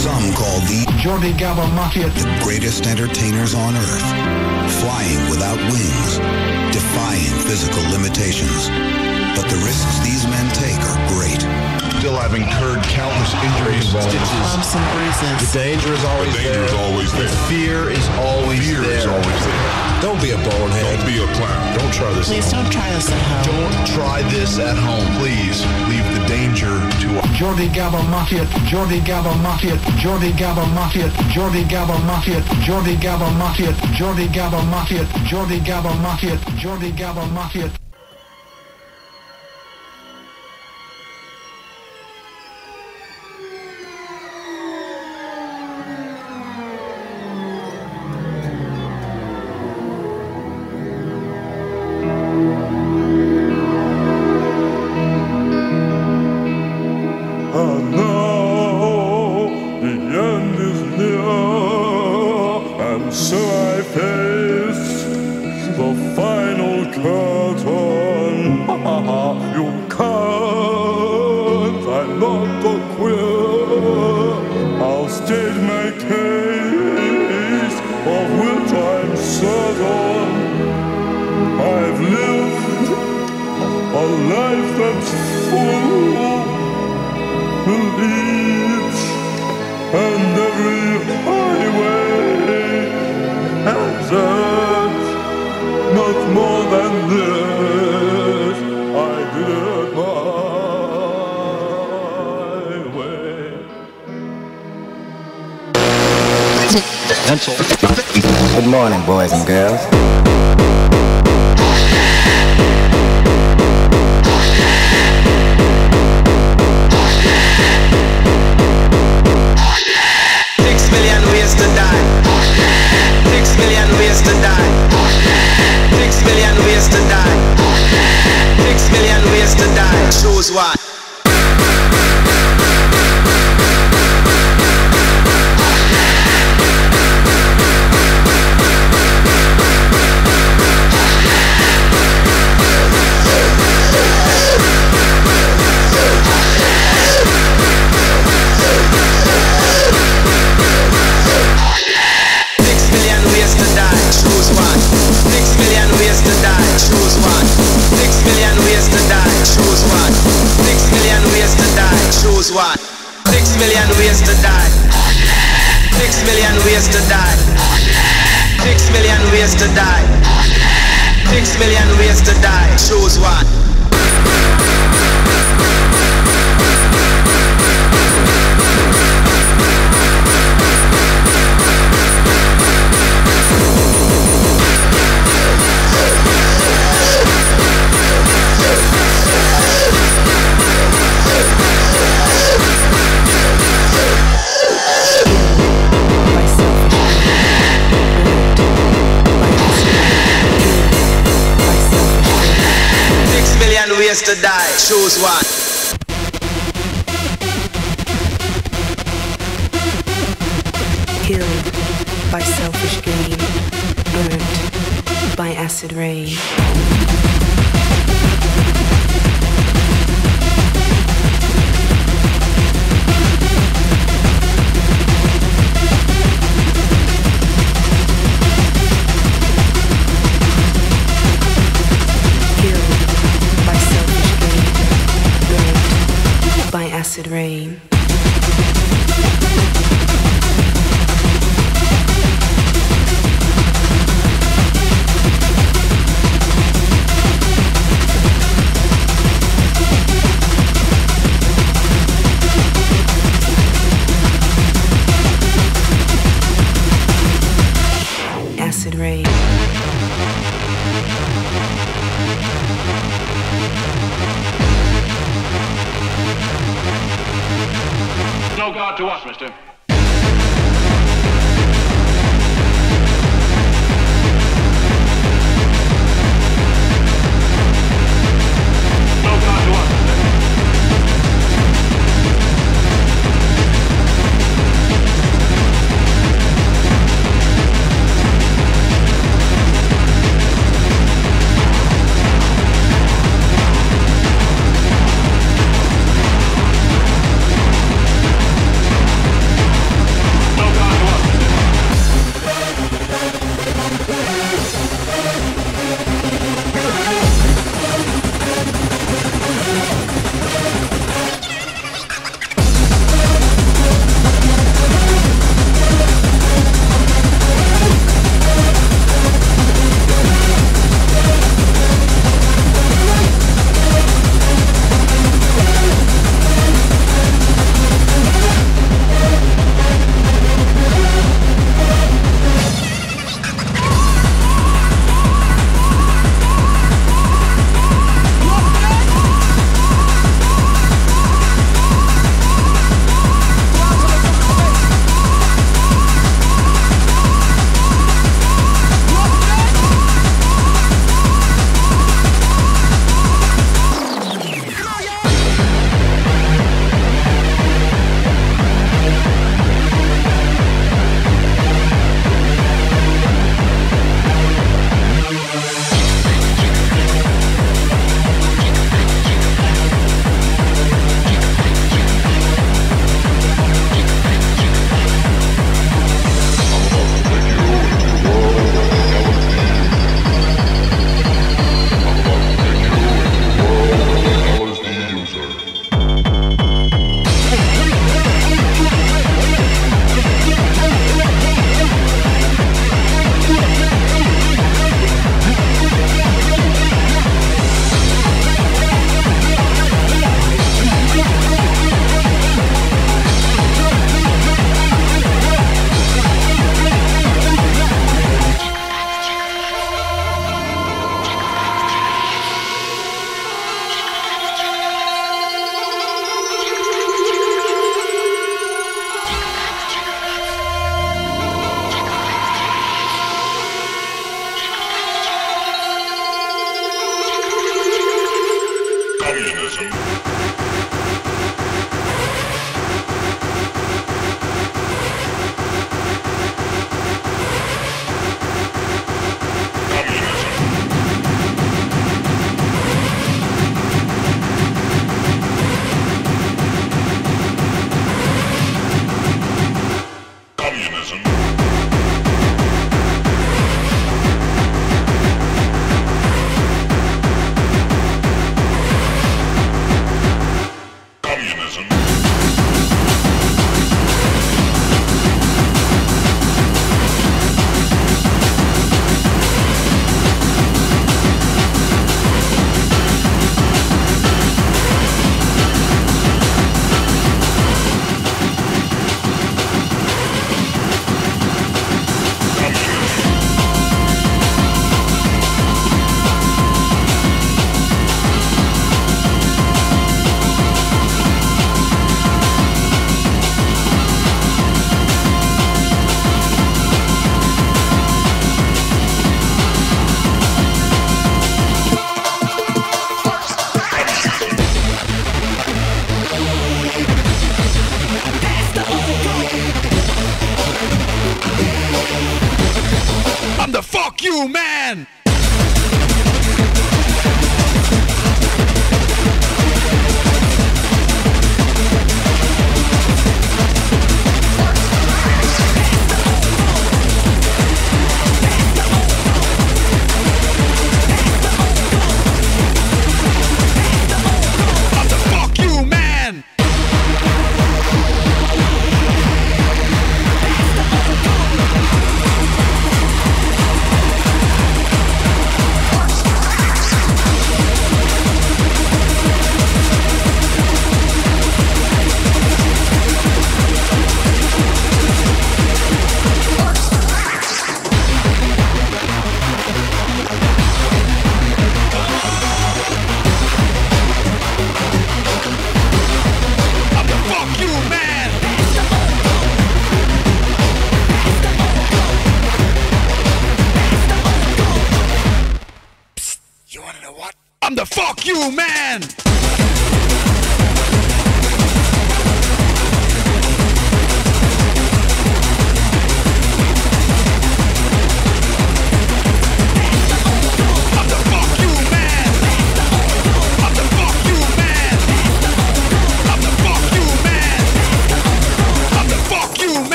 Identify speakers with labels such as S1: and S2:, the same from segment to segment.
S1: Some call the
S2: Geordie Gabba Mafia
S1: the greatest entertainers on earth, flying without wings, defying physical limitations. But the risks these men take are great.
S3: Still have incurred countless injuries, stitches.
S4: Bumps and bruises.
S3: The danger is always
S5: The danger
S3: there.
S5: is always there.
S3: The fear is always
S5: Fear
S3: there.
S5: is always there.
S3: Don't be a bonehead.
S5: Don't be a clown.
S3: Don't try this.
S4: Please don't try this at home.
S3: Don't try this at home. Please leave the danger to
S2: Geordie Gabba Mafia Geordie Gabba Mafia Geordie Gabba Mafia Geordie Gabba Mafia Geordie Gabba Mafia Geordie Gabba Mafia Geordie Gabba Mafia Geordie Gabba Mafia
S6: choose
S7: why.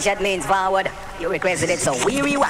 S7: Gunshot means forward. You requested it, so we rewind.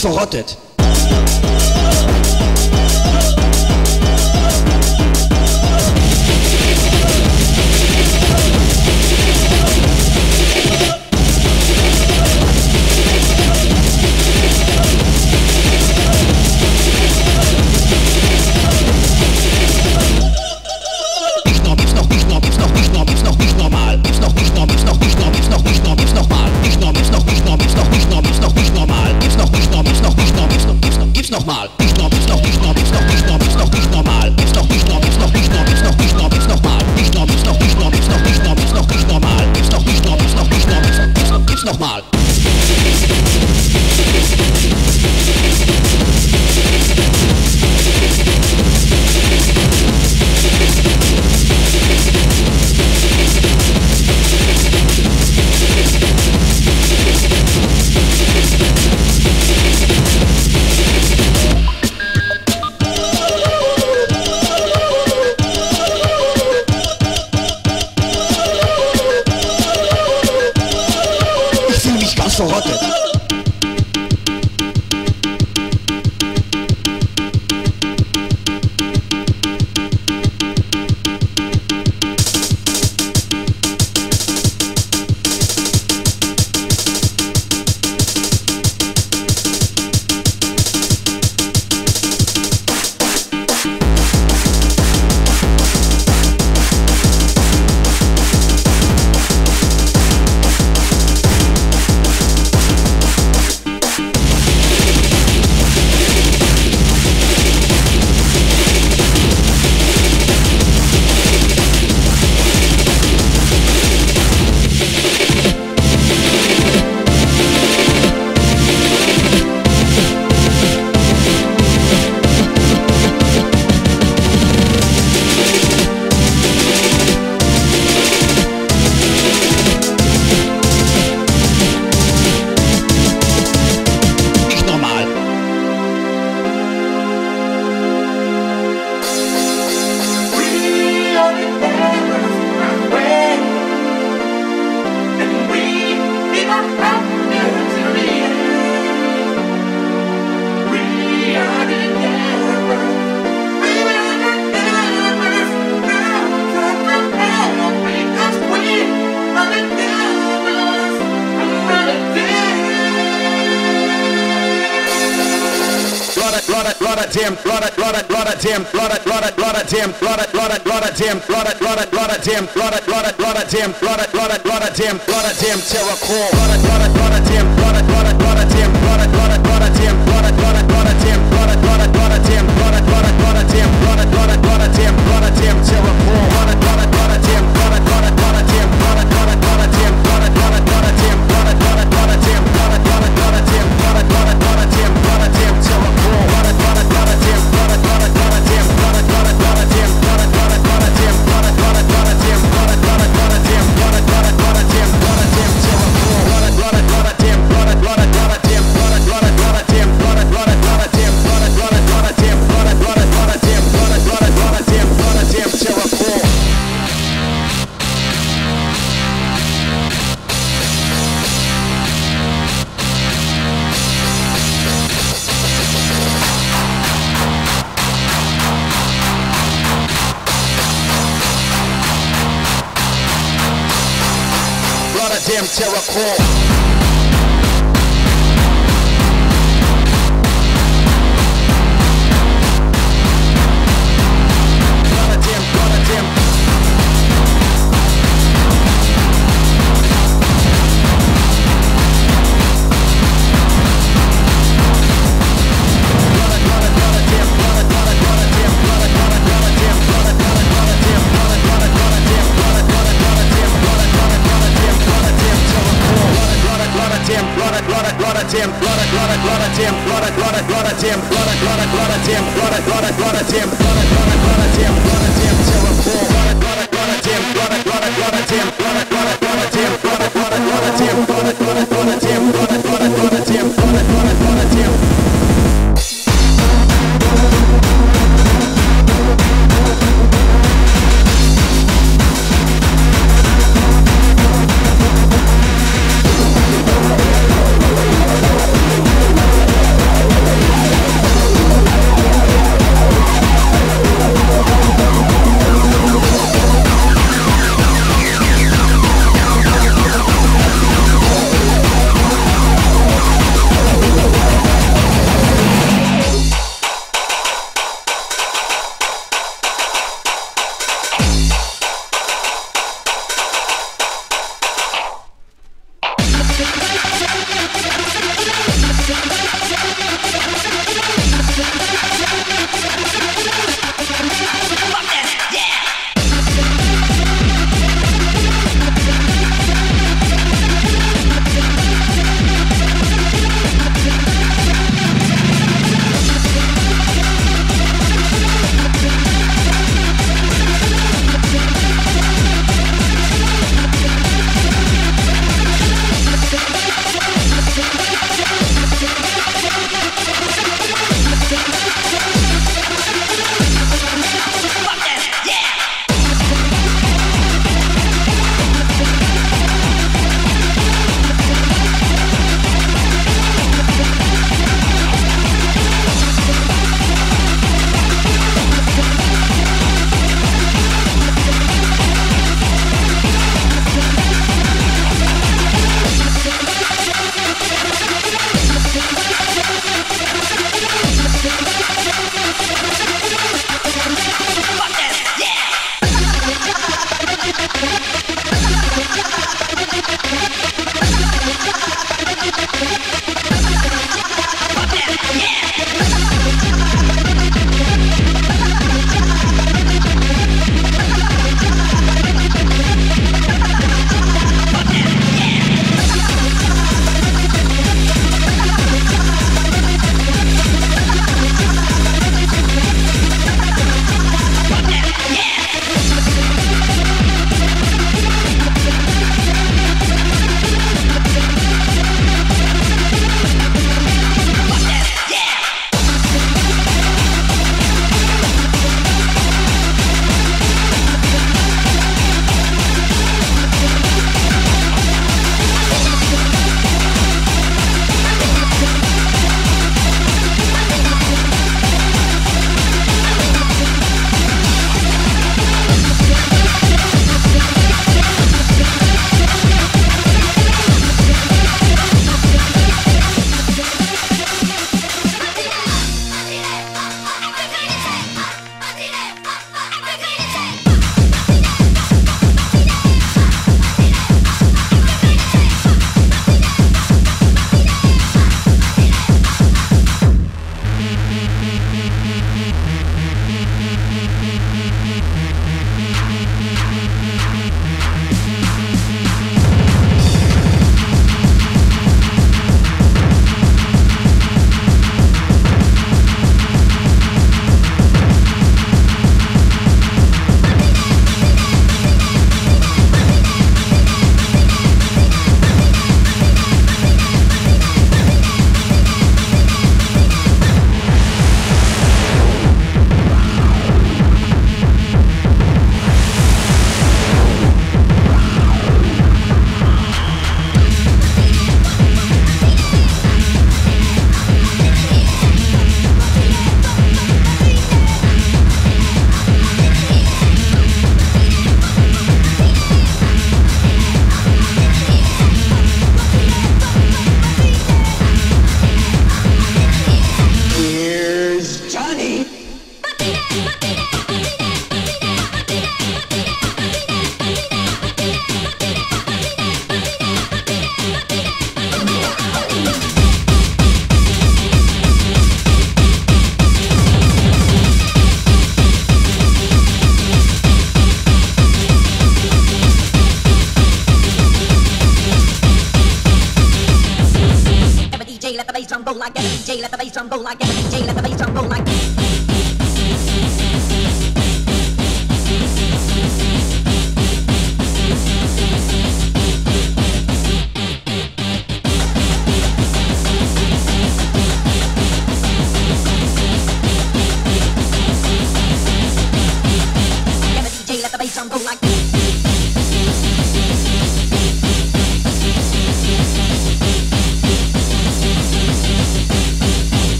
S8: verrottet.
S9: Rotterdam, Rotterdam, Rotterdam, Rotterdam, Rotterdam, Rotterdam, Rotterdam, Rotterdam, Rotterdam, Rotterdam, Rotterdam, Rotterdam, Terracor, Rotterdam, Rotterdam, Rotterdam, Rotterdam, Rotterdam, Rotterdam, Jericho.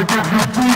S9: Get the beat.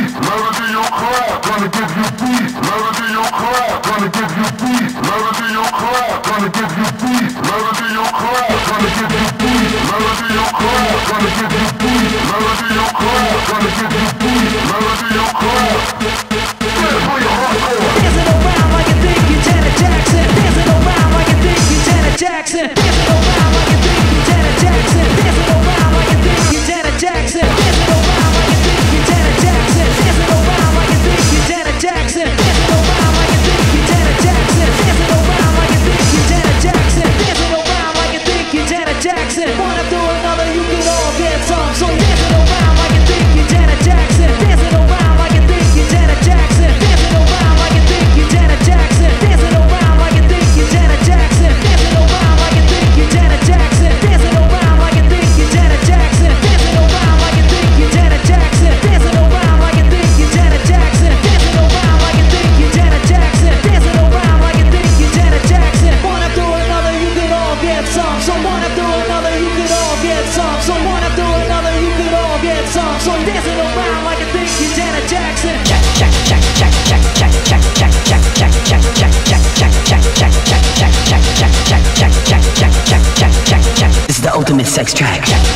S9: next track.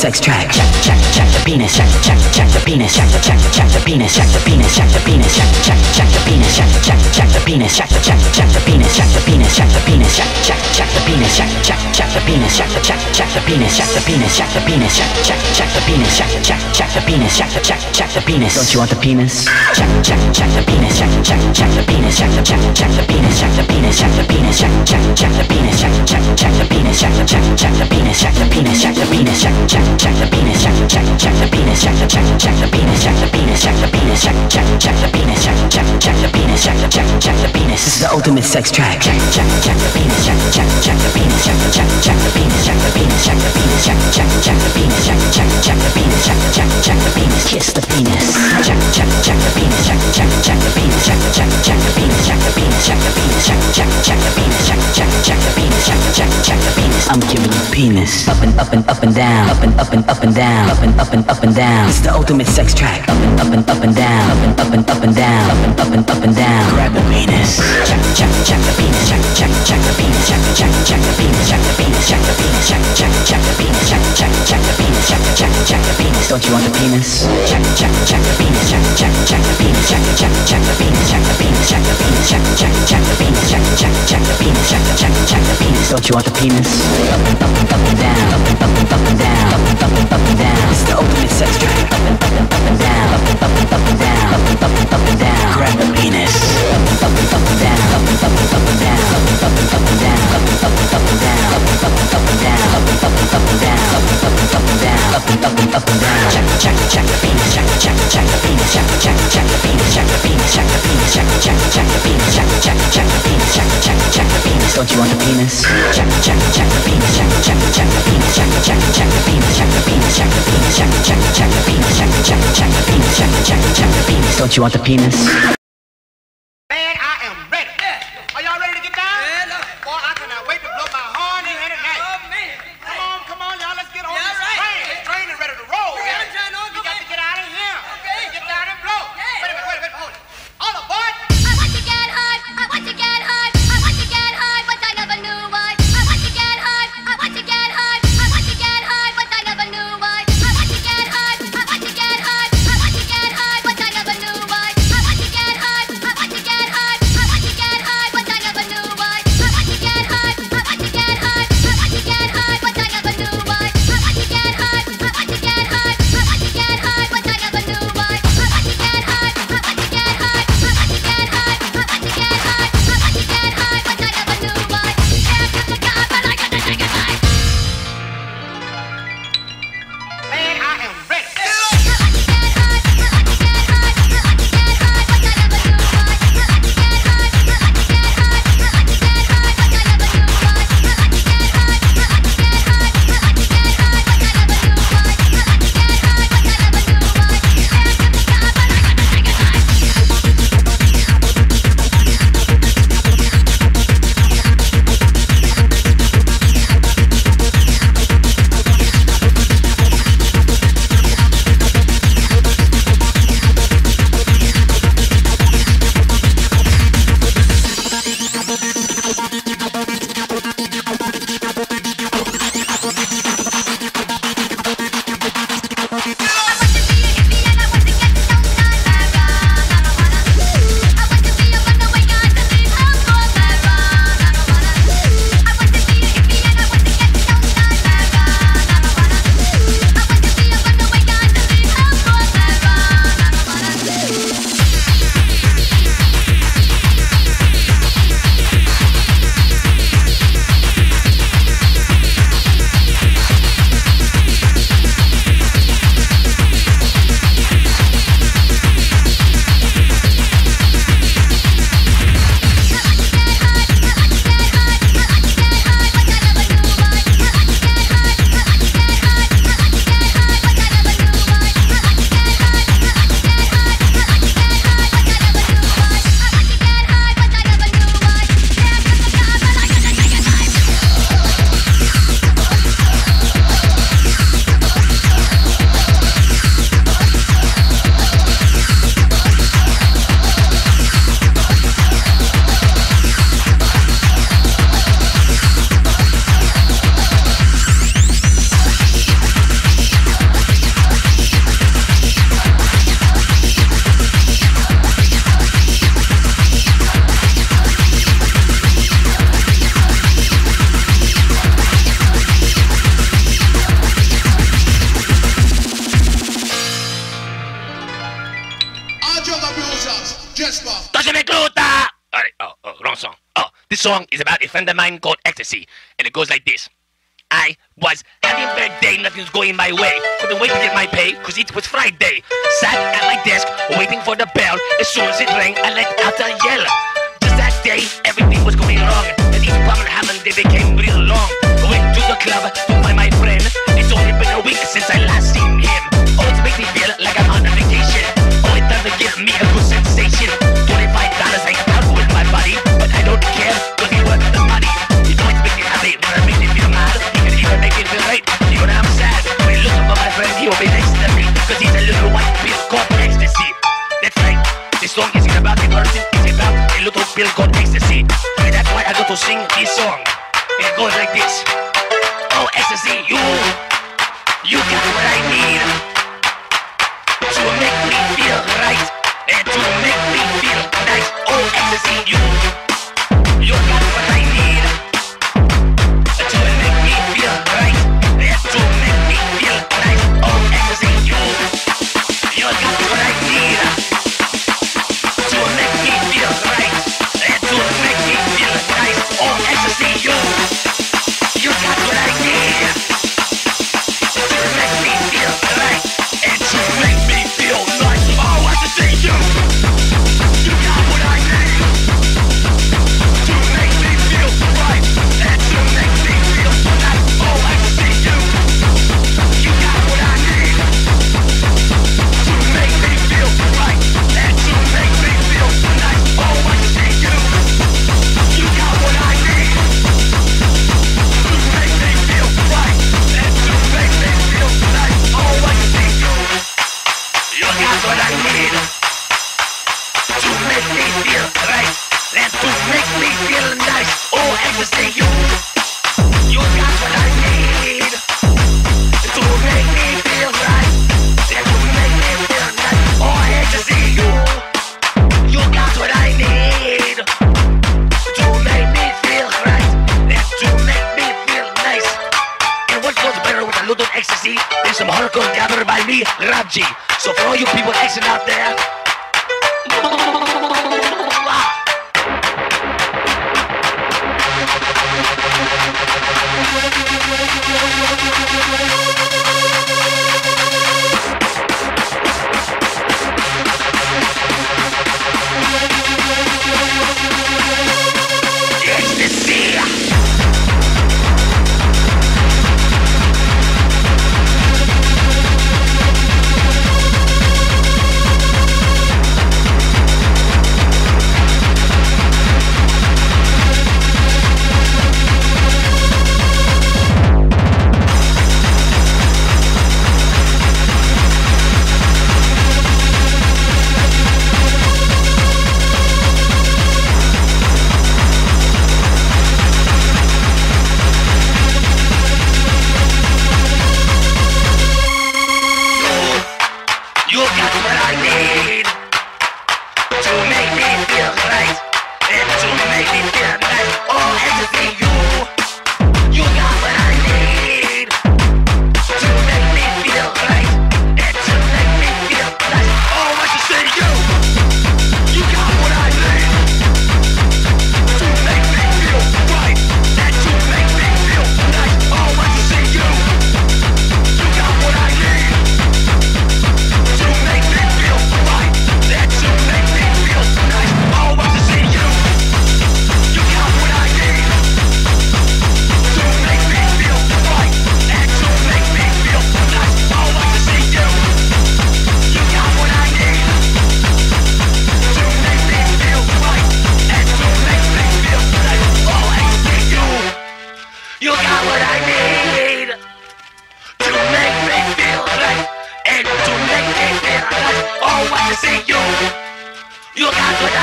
S9: sex track. Check, check, check the penis. Check, check, check the penis. Check, check, check the penis. Check the penis. Check the penis. Check, check, check the penis. Check, check, check the penis. Check, check, check the penis. Check the penis. Check the penis. Check, check, check the penis. Check, check, check the penis. Check, check, check the penis. Check the penis. Check the penis. Check, check, check the penis. Check, check, check the penis. Check, check, check the penis. Don't you want the penis? Check, check, check the penis. Check, check, check the penis. Check, check, check the penis. Check the penis. Check the penis. Check, check, check the penis. Check, check, check the penis. Check, check, check the penis. Check the penis. Check the penis. Check the penis. Check, check. This is the ultimate sex track. Check, check, check the penis, check, check, check the penis, check, check, check the penis, check the penis, check the penis, check, check, check the penis, check, check, check the penis, check, check, check the penis, kiss the penis. Check, check, check the penis, check, check, check the penis, check, check, check the penis, check the penis, check the penis, check, check, check the penis, check, check, check the penis, check, check, check the penis. I'm giving you penis up and up and up and down, up and up and up and down. Up and up and up and down. It's the ultimate sex track. Up and up and up and down. Up and up and up and down. Up and up and up and down. Grab the penis. Check, check, check the penis. Check, check, check the penis. Check, check, check the penis. Check the penis. Check the penis. Check, check, check the penis. Check, check, check the penis. Check, check, check the penis. Don't you want the penis? Check, check, check the penis. Check, check, check the penis. Check, check, check the penis. Check the penis. Check the penis. Check, check, check the penis. Check, check, check the penis. Check, check, check the penis. Don't you want the penis? Up and up and up and down. Up and up and up and down. Up and up and up and down. It's the ultimate sex track. Up and up and up and down. Up and up and up and down. Up and up and up and down. Grab the penis. Up and up and up and down. Up and up and up and down. Up and up and up and down. Up and up and up and down. Up and up and up and down. Up and up and up and down. Up and up and up and down. Up and up and up and down. Check, check, check the penis. Check, check, check the penis. Check, check, check the penis. Check the penis. Check the penis. Check, check, check the penis. Check, check, check the penis. Check, check, check the penis. Don't you want the penis? Check, check, check the penis. Check, check, check the penis. Check, check, check the penis. Check the penis. Check the penis. Check, check, check the penis. Check, check, check the penis. Check, check, check the penis. Don't you want the penis?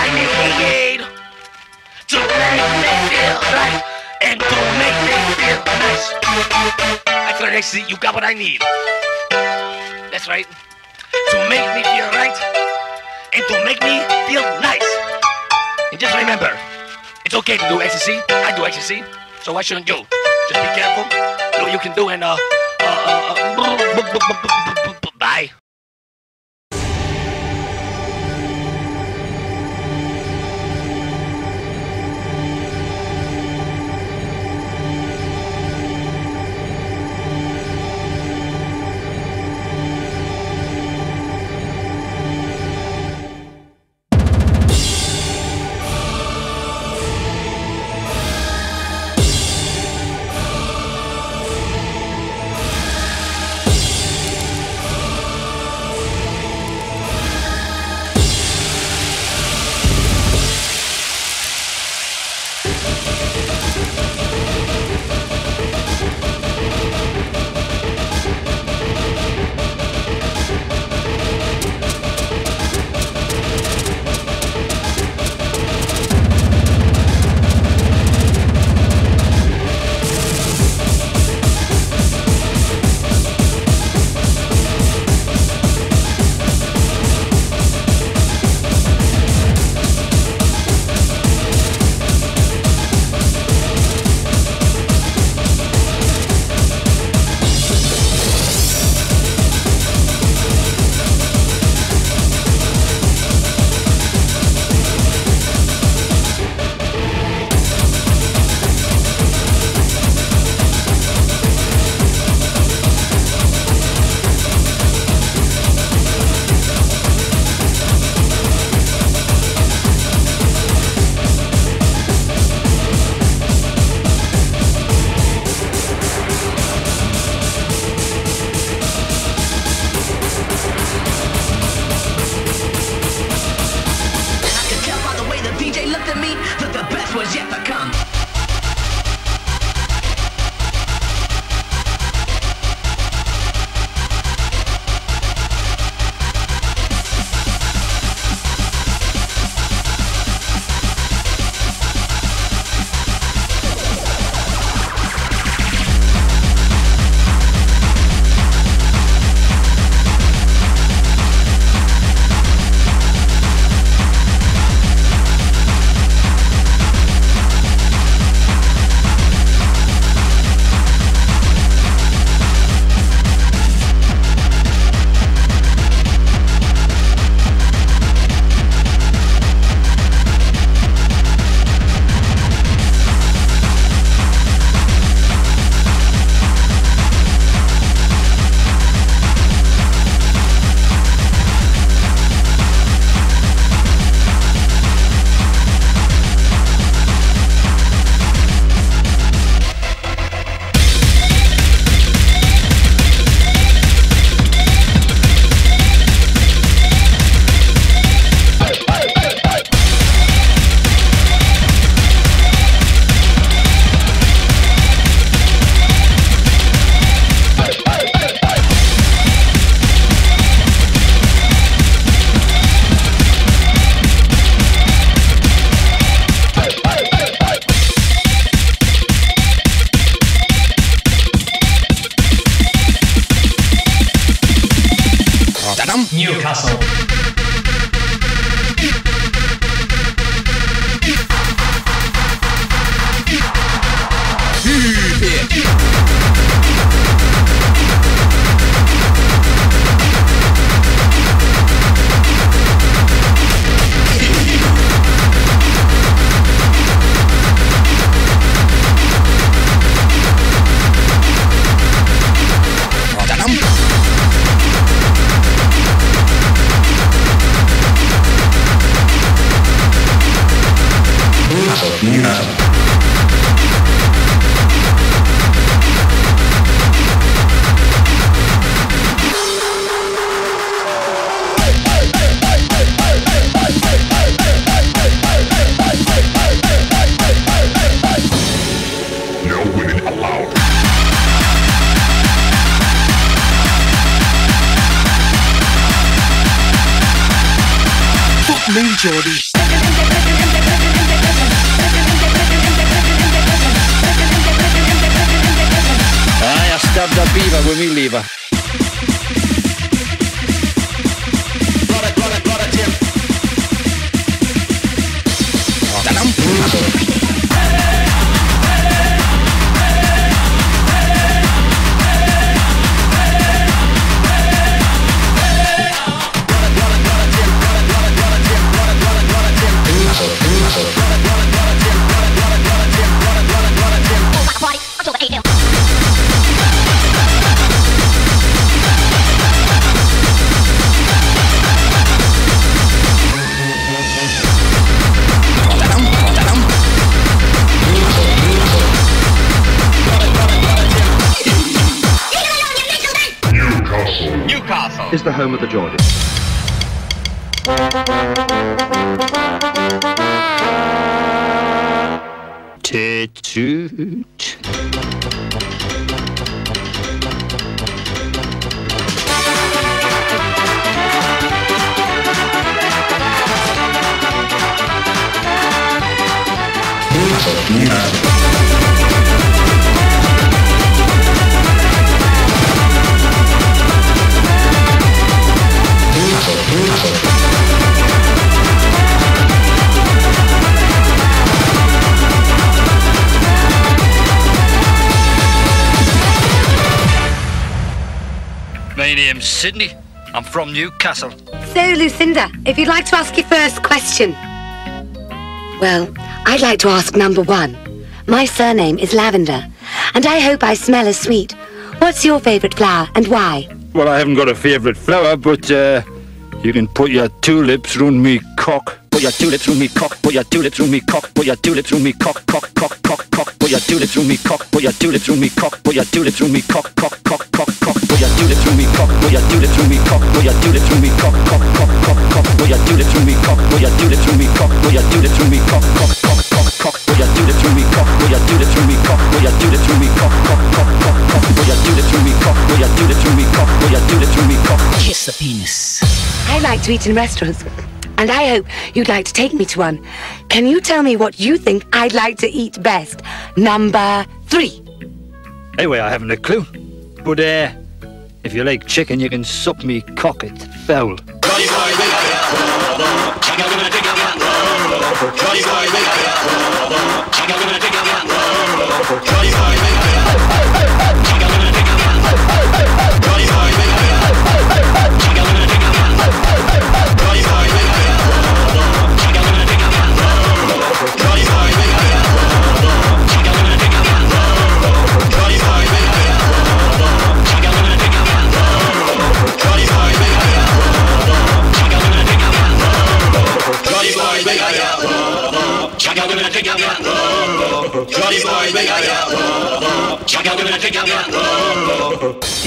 S10: I to
S5: make me feel right and to make me feel nice. See. You got what I need. That's right. To make me feel right and to make me feel nice. And just remember, it's okay to do ecstasy. I do ecstasy, so why shouldn't you? Just be careful. Do you can do and uh. uh, uh, uh
S11: is the home of the Geordies.
S12: Toot.
S8: My name's Sydney. I'm from Newcastle.
S13: So, Lucinda, if you'd like to ask your first question. Well, I'd like to ask number one. My surname is Lavender, and I hope I smell as sweet. What's your favourite flower and why?
S12: Well, I haven't got a favourite flower, but uh, you can put your tulips round me cock. Put your tulips round me cock. Put your tulips round me cock. Put your tulips round me cock. Cock, cock, cock, cock. Put your tulips round me cock. Put your tulips round me cock. Put your tulips round me cock. Cock, cock, cock, me cock. Me cock. Me cock. Cock, cock, cock, cock. Me cock. Me cock. Me cock. Cock, cock, cock, cock. Me cock. Me cock. Me cock. Cock, cock, cock, cock. Me cock. Me cock. Me cock.
S13: Kiss the penis. I like to eat in restaurants, and I hope you'd like to take me to one. Can you tell me what you think I'd like to eat best? Number three.
S12: Anyway, I haven't a clue. But uh, if you like chicken, you can suck me cock it foul. You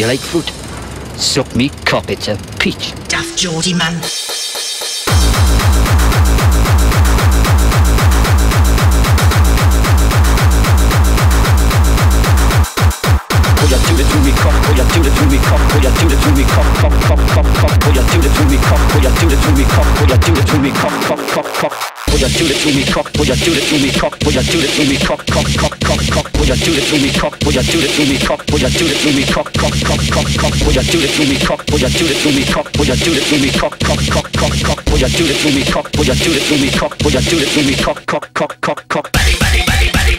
S12: like fruit? Suck me cock, it's a peach.
S7: Daft Geordie man.
S12: Your tulips through me cock, put your tulips through me cock, put your tulips through me cock, cock, cock, cock, cock, put your tulips through me cock, put your tulips through me cock, put your tulips through me cock, cock, cock, cock. Will you do it to me, cock, will you do it to me, cock, will you do it to me, cock, cock, cock, cock, cock, will you do it to me, cock, will you do it to me, cock, will you do it to me, cock, cock, cock, cock, cock, will you do it to me, cock, will you do it to me, cock, will you do it to me, cock, cock, cock, cock, cock, will you do it to me, cock, will you do it to me, cock, will you do it to me, cock, cock, cock, cock, cock.
S5: Hey,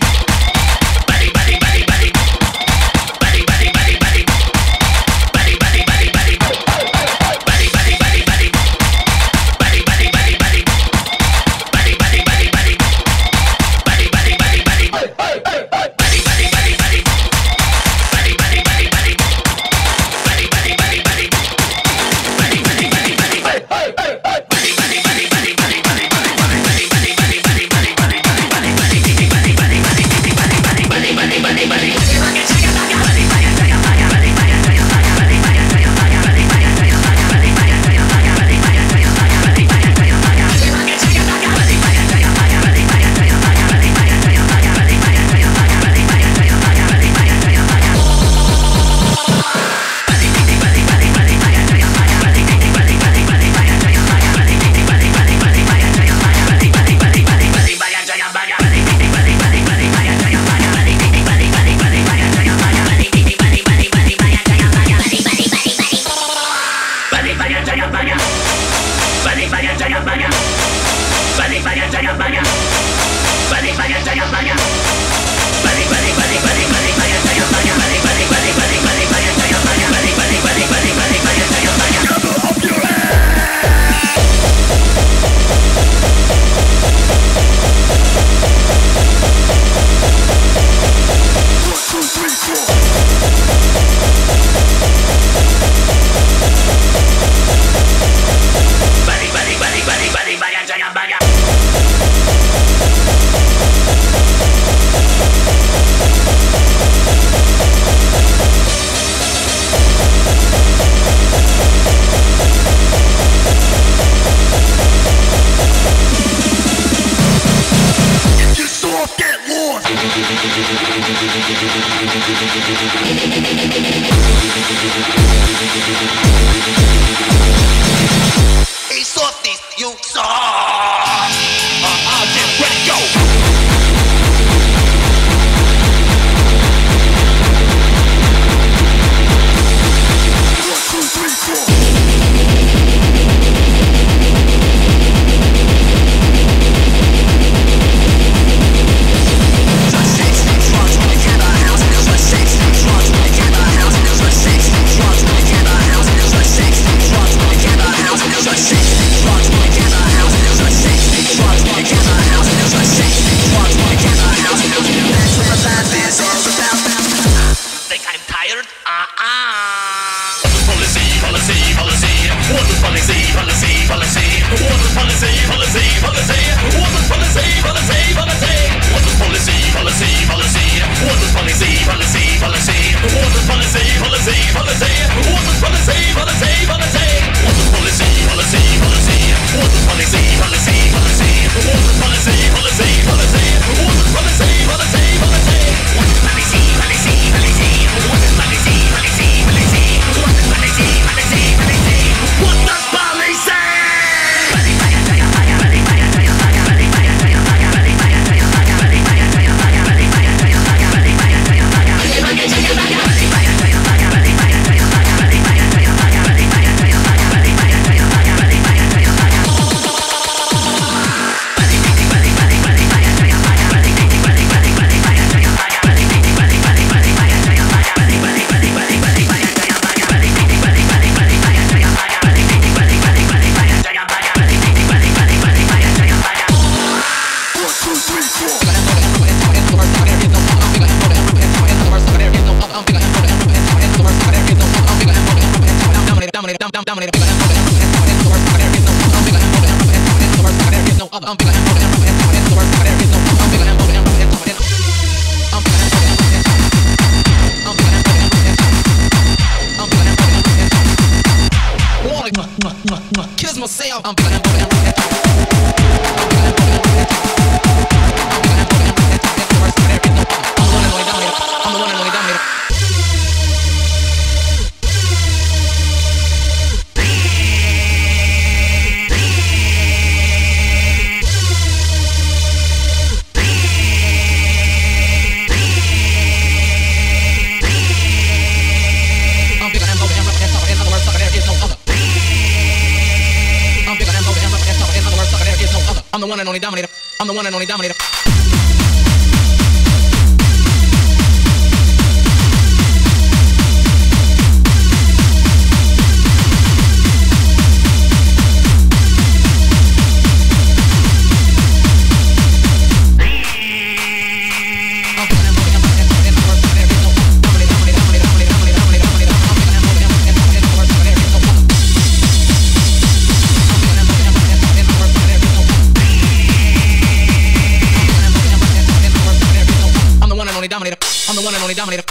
S14: the one and only dominator.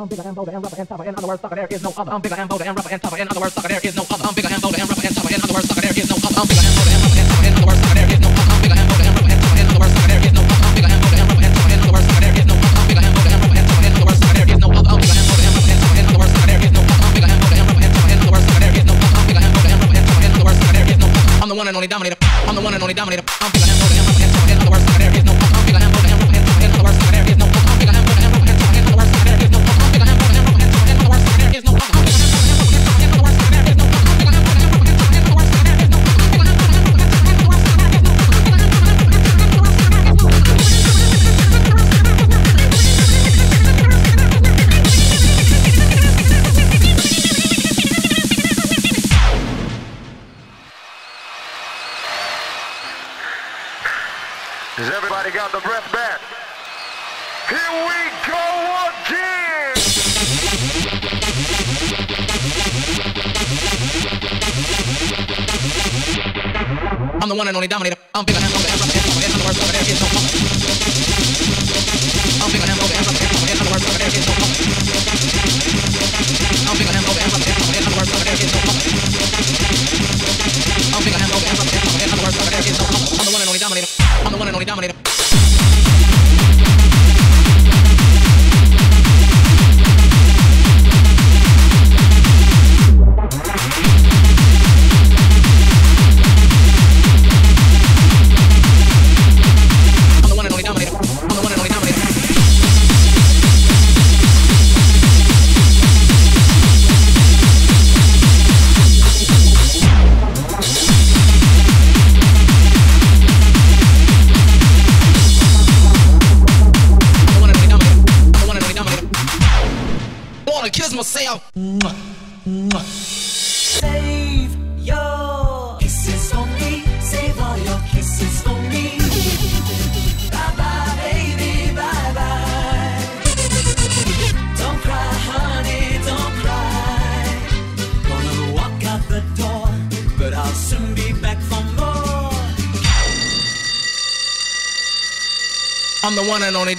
S14: I'm
S15: bigger and bolder and rougher and tougher and other words sucker. There is no other. I'm bigger and bolder and rougher and tougher In other words sucker. There is no other. I'm bigger and bolder and rougher and tougher In other words sucker. There is no other. I'm bigger and bolder.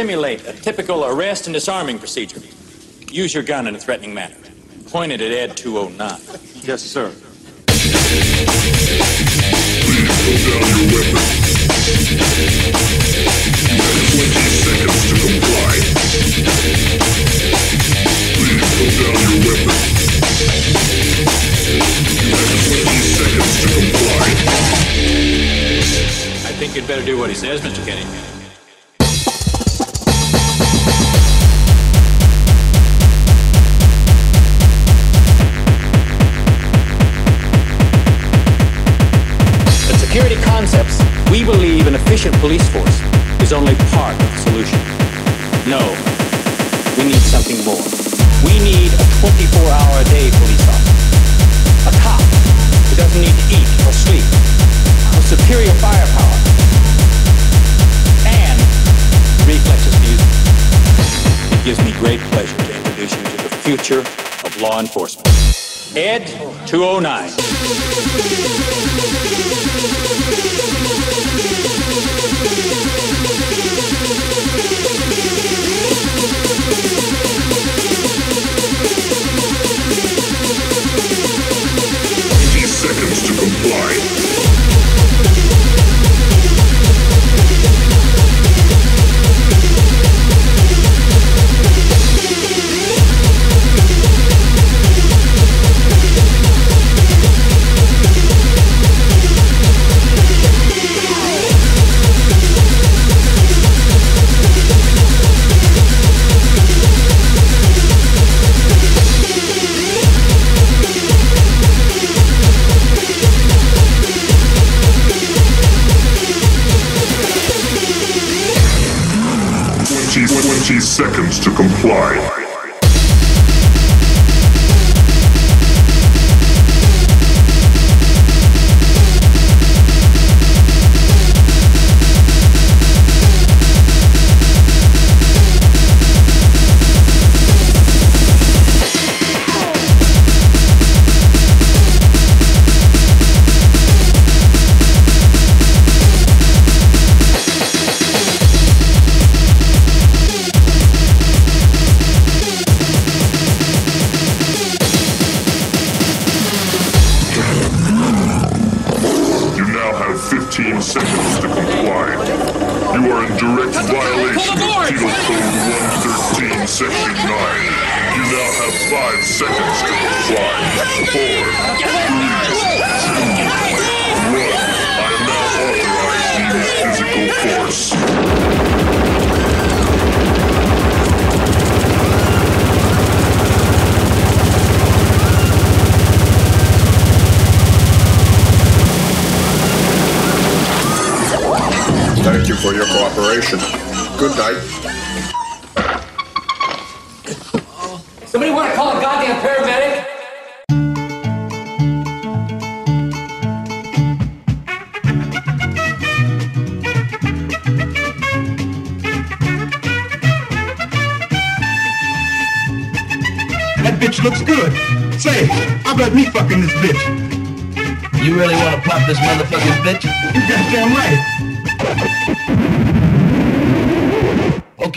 S15: simulate a typical arrest and
S14: disarming procedure.
S15: Use your
S14: gun in a threatening manner. Point it at Ed 209. Yes, sir. Please put down your weapon. You have 20
S16: seconds to comply. Please put down your weapon. You have 20 seconds to comply. I think you'd better do what he says, Mr. Kinney. Concepts, we believe an efficient police force is only part of the solution. No, we need something more. We need a 24-hour-a-day police officer. A cop who doesn't need to eat or sleep. With superior firepower. And reflexes it. It gives me great pleasure to introduce you to the future of law enforcement. Ed 209.
S17: Seconds to comply.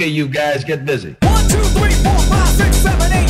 S17: You
S18: guys, get busy.
S5: One, two, three, four, five, six, seven, eight,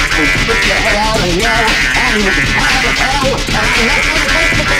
S19: Put your
S20: head out I'm not gonna take the